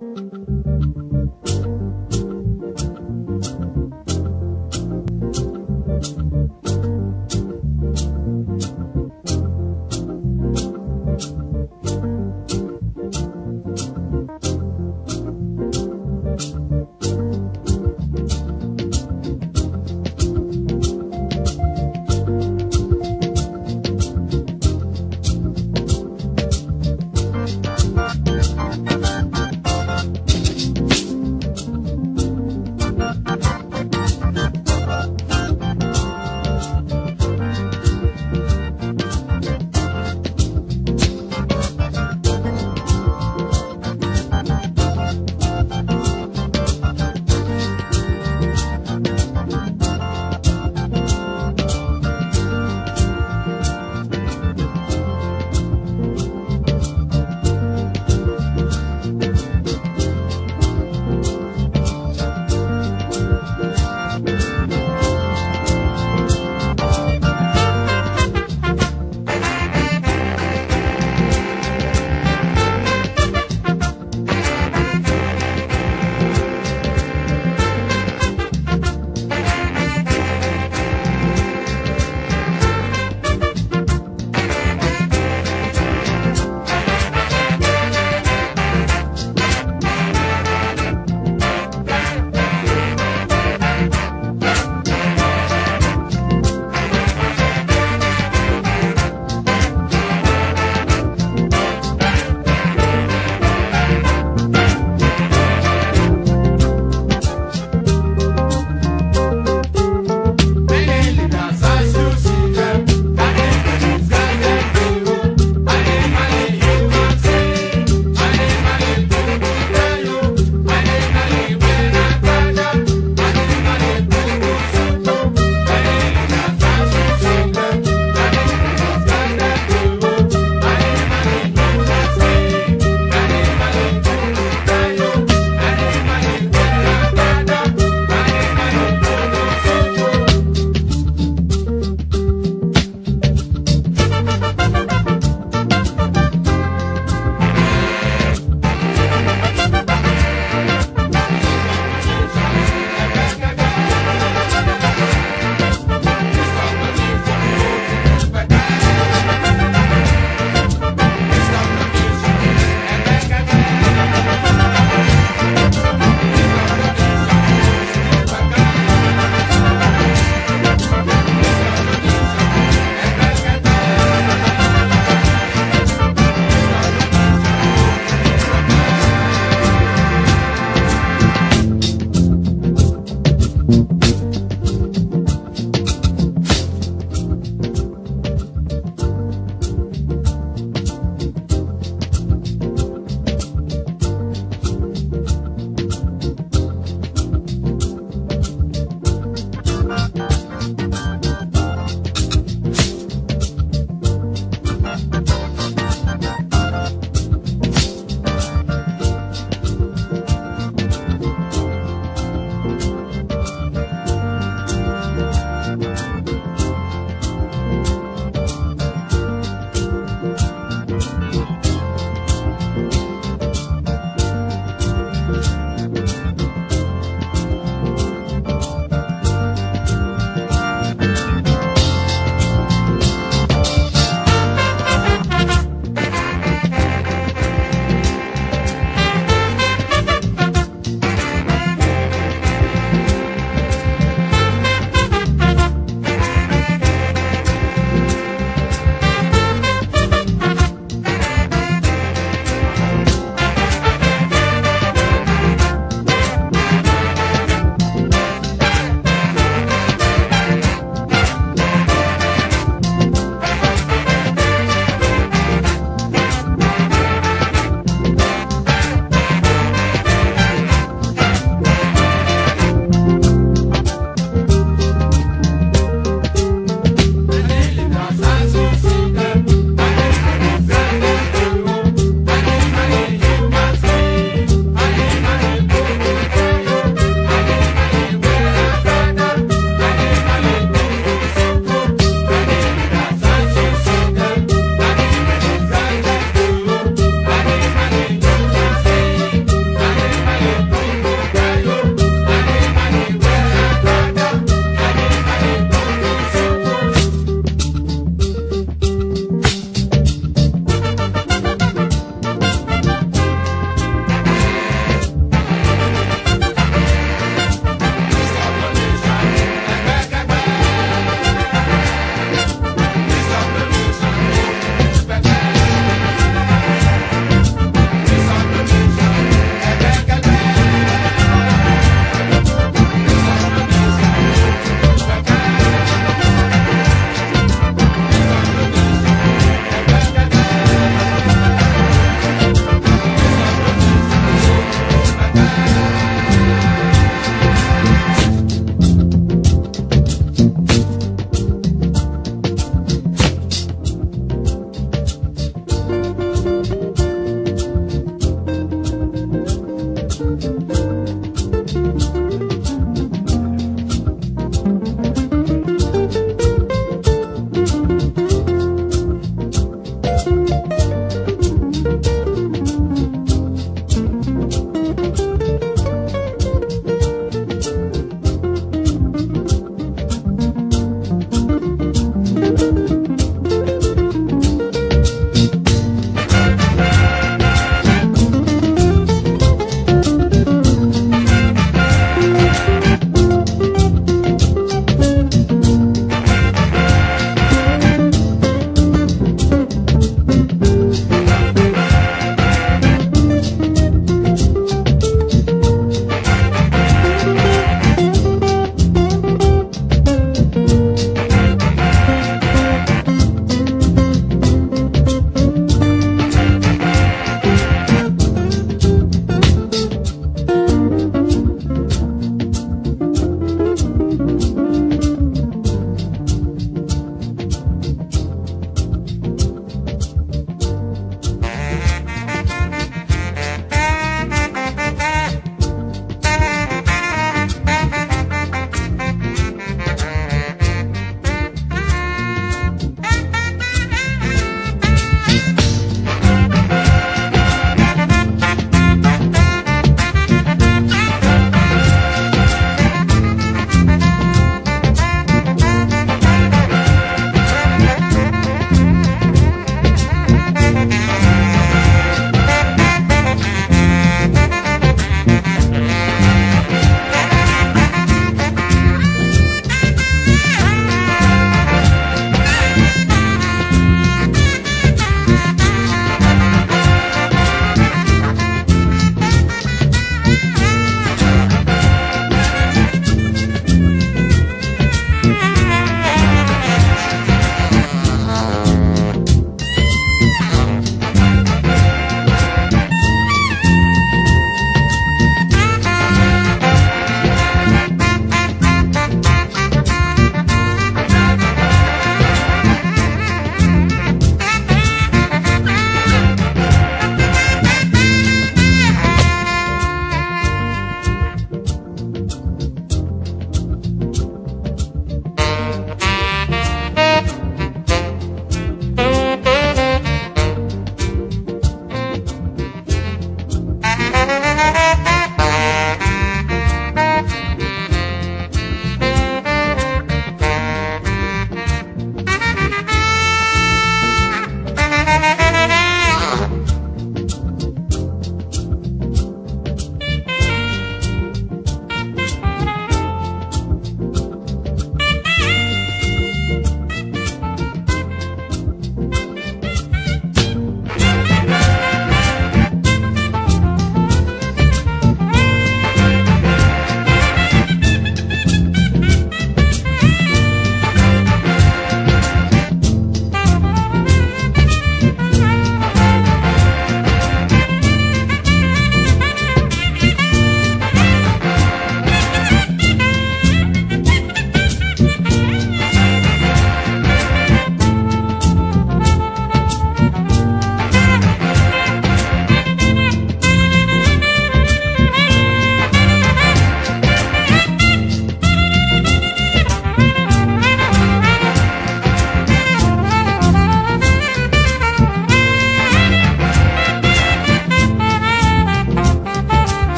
うん。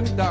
cuenta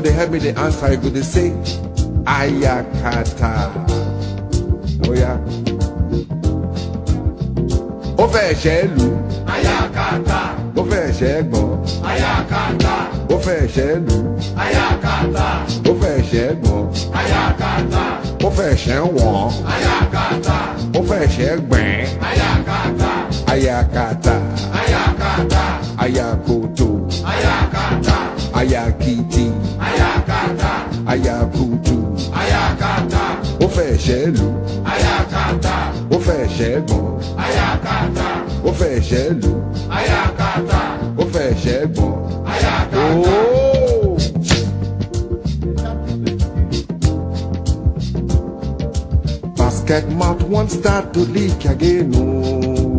go to help me the answer. You go to say ayakata. Oh yeah. Ó fẹ́ lù, Ayakata, ó fẹ́ ayakata, ó fẹ́ lù, ayakata, ó fẹ́ ayakata, ó fẹ́ wọ̀n, ayakata, ó fẹ́ ayakata, Ayakata, ayakata, ayakoto, ayakata, ayakiti, ayakata, ayakutu. ayakata, Ó fẹ́ ṣẹ́ ayakata, ó fẹ́ ṣẹ́ gbọ̀n, ayakata, ó fẹ́ ṣẹ́ ayakata, ó fẹ́ ṣẹ́ gbọ̀n. ayakata. Oh! Basket mouth won't start to leak again. Oh,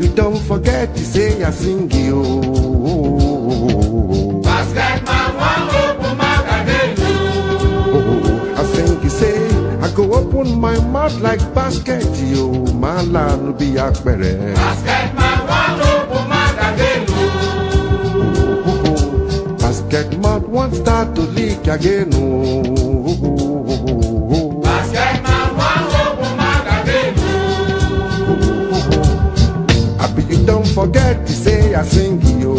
you don't forget to say I sing you. Basket man open magazine I think you say I go open my mouth like basket, yo. My land be akbere. Basket man wan open magazine Basket mouth won't start to leak again. Oh, you don't forget to say I sing yo.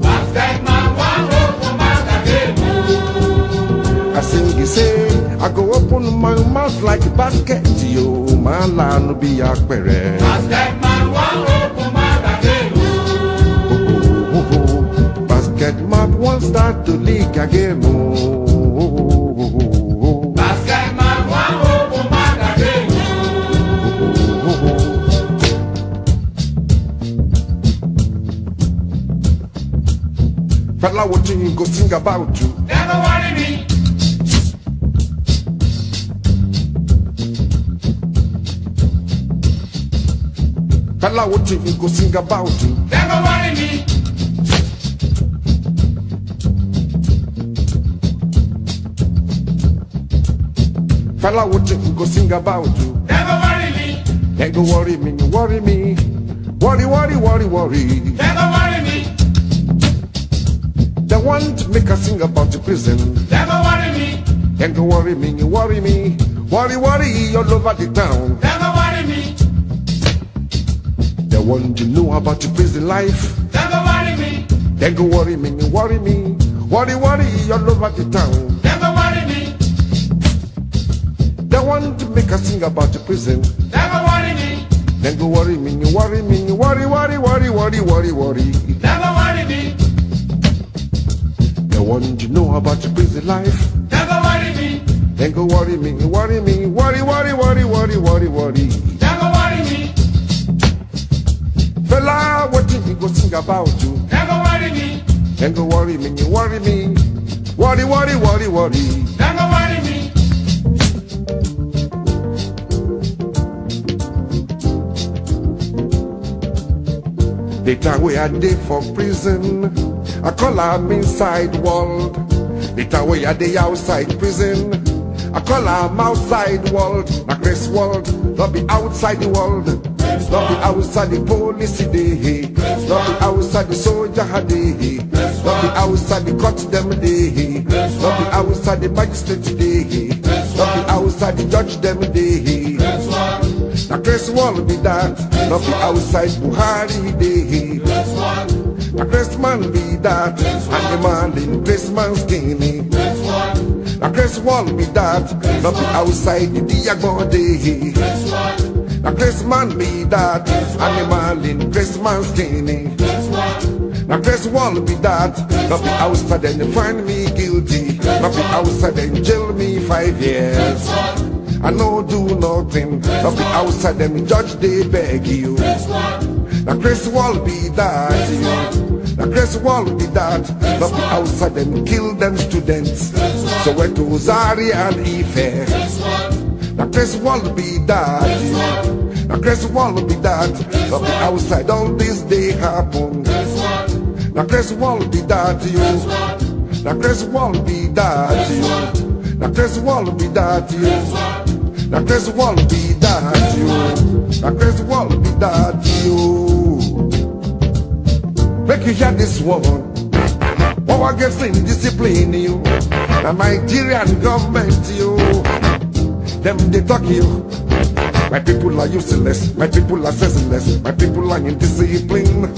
Basket man wan open magazine I sing you say I go open my mouth like basket, yo. My land will be akbere. Basket man wan open magazine Basket mouth won't start to leak again. Oh, What you go sing about you? Never worry me Fella, what you go sing about you? Never worry me Fella, what you go sing about you? Never worry me go worry me, worry me. Worry, worry, worry, worry. Never worry They want to make us sing about the prison. Never worry me Ain't go worry me, you worry me. Worry, worry, all over the town. Never worry me They want to know about the prison life. Never worry me Then go worry me, you worry me. Worry, worry, all over the town. Never worry me They want to make us sing about the prison. Never worry me Then go worry me, you worry me, you worry, worry, worry, worry, worry, worry. Never worry me want to know about your prison life. Never worry me Then go worry me, worry me, worry, worry, worry, worry, worry, worry. Never worry me Fella, what did you go sing about you? Never worry me Then go worry me, you worry me. Worry, worry, worry, worry. Never worry me The time we are day for prison, I call am inside world. The away are day outside prison, I call am outside world, na Chris world, not be outside the world. Not be outside the police day, not be outside the soldier day, not be outside the court them day, not be outside the magistrate day, not be outside the judge them day. Na Chris world be that, not be outside Buhari day. A Christmas be that, and the man in Christmas skinny. A Christmas be that, not be outside the Diagon day. A Christmas be that, and the man in Christmas skinny. A Christmas be that, not be outside and they find me guilty. Not be outside and jail me five years. I no do nothing, not be outside them judge they beg you. Now Chris Wall be that Now Chris Wall be that. Be outside them kill them students. So went to Zari and Ife. Now Chris Wall be that. Now Chris Wall be that. Be outside all this day happen. Now Chris Wall be that you. Now Chris Wall be that you. Now Chris Wall be that you. Now Chris Wall be that you. Now Chris Wall be that you. Make you hear this one. Oh, I guess in discipline you. The Nigerian government you. Them they talk you. My people are useless. My people are senseless. My people are indiscipline.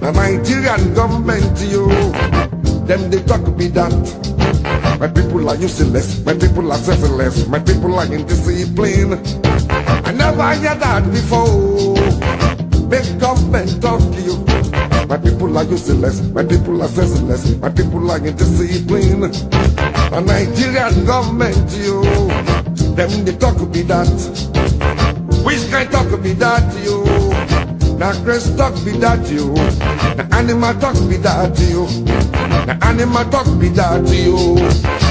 The Nigerian government you. Them they talk me that. My people are useless. My people are senseless. My people are indiscipline. I never hear that before. Big government talk to you. My people are useless. My people are senseless. My people are indiscipline. A Nigerian government, you. Them they talk be that. Which kind talk be that, you? Now Chris talk be that, you. The animal talk be that, you. The animal talk be that, you.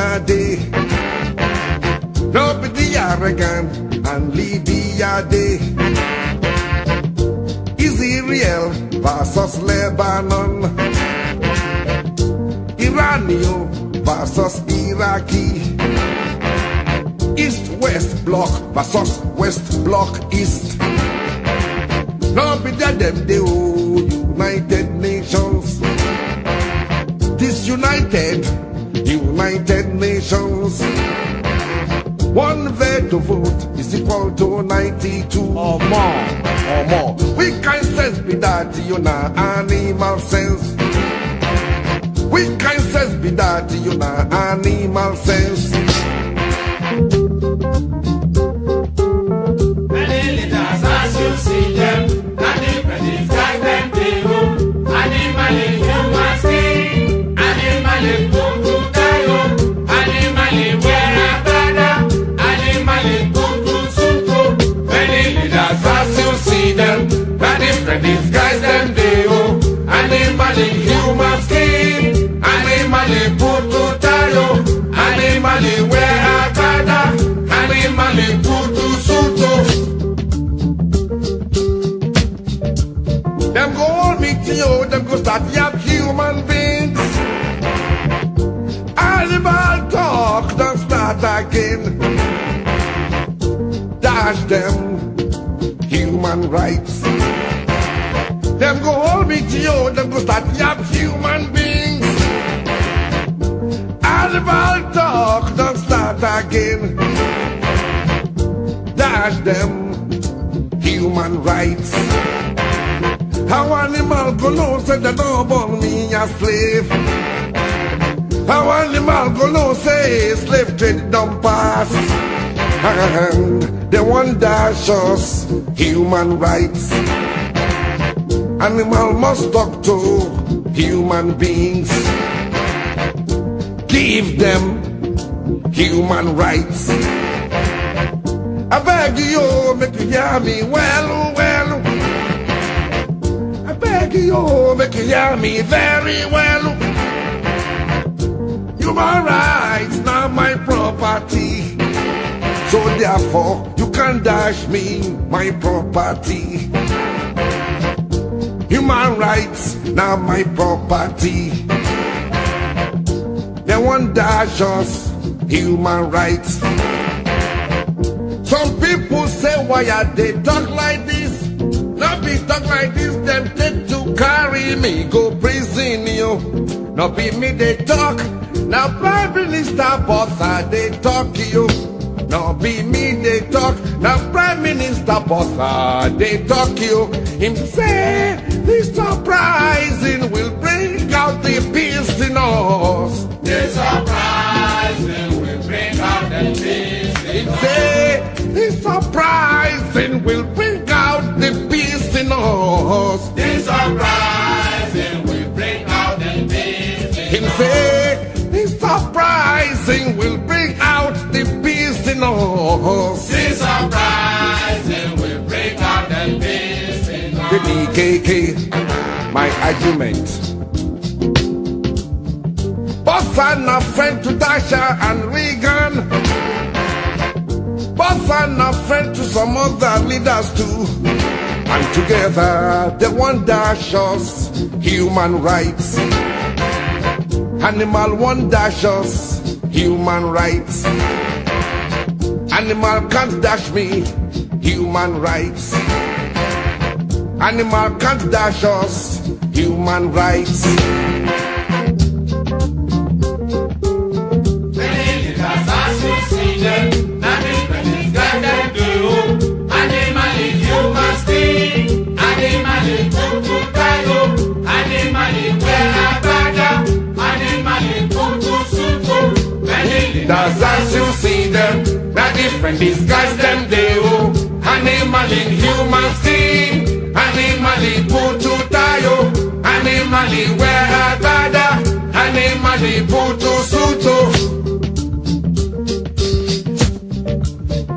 Day. No the Aragon and Libya Day. Israel versus Lebanon. Iranio versus Iraqi. East-West block versus West block East. No be that them they oh, United Nations. Disunited United Nations. One vote is equal to 92 or more, or more. We can sense be that you na animal sense. We can sense be that you na animal sense. Again. Dash them human rights. How animal go know say they don't born me a slave? How animal go know say slave trade don't pass? And they want dash us human rights. Animal must talk to human beings. Give them human rights. I beg you, make you hear me well, well. I beg you, make you hear me very well. Human rights, not my property. So therefore, you can't dash me my property. Human rights, not my property. They want dash us human rights. Some people say, why are they talk like this? Not be talk like this, them take to carry me, go prison, yo. Not be me, they talk. Now Prime Minister boss, are they talk, yo. Not be me, they talk. Now Prime Minister boss, are they talk, yo. Him say, this surprising will bring out the peace in us. This uprising bring out the peace. Say, this surprising will bring out the peace in us. This uprising will bring out the peace in us. say, this surprising will bring out the peace in us. This uprising will bring out the peace in us. The DKK, my argument. Boss and a friend to Dasha and Reagan. Boss and a friend to some other leaders too. And together they want dash us human rights. Animal want dash us human rights. Animal can't dash me human rights. Animal can't dash us human rights. That's as you see them, not different disguise them they oh. Animal in human skin, animal in putu tayo, animal in wear agbada, animal in putu suto.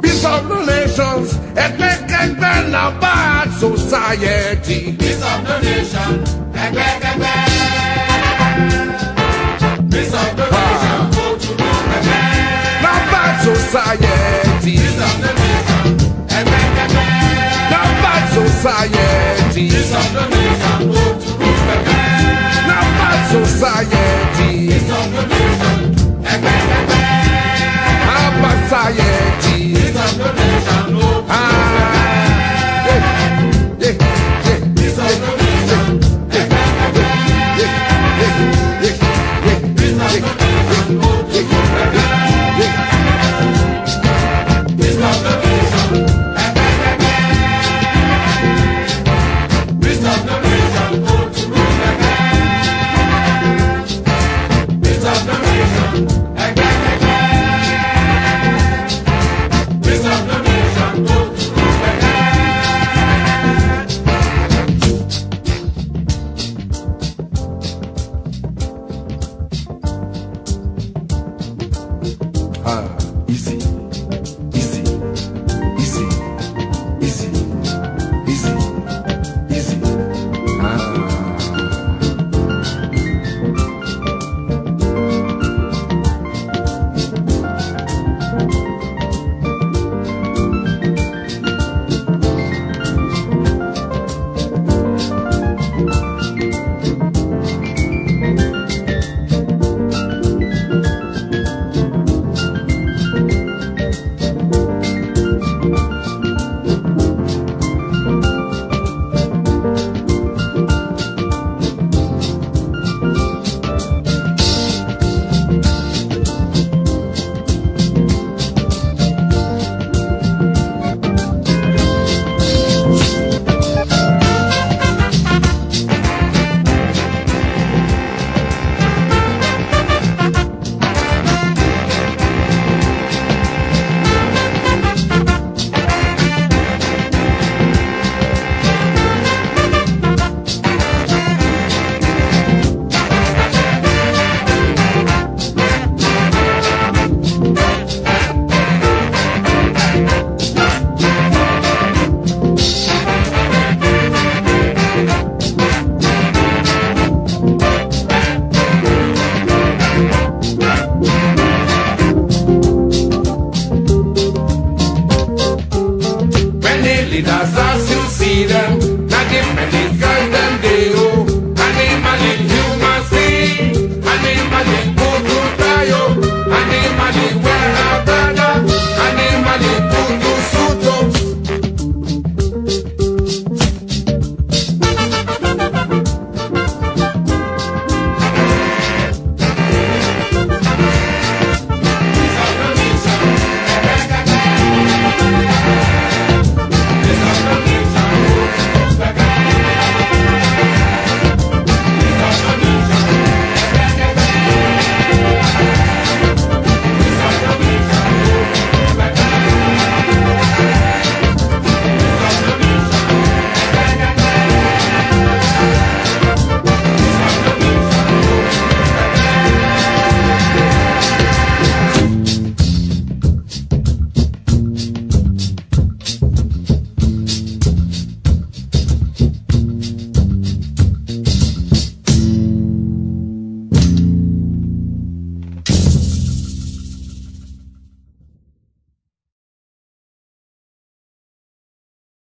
Peace of the nations, it make a bad society. Peace of the nation, ẹgbẹ́kẹ́gbẹ́. Peace go to go kẹ́kẹ́. now bad society. Peace of the nation, ẹgbẹ́kẹ́gbẹ́. How bad society?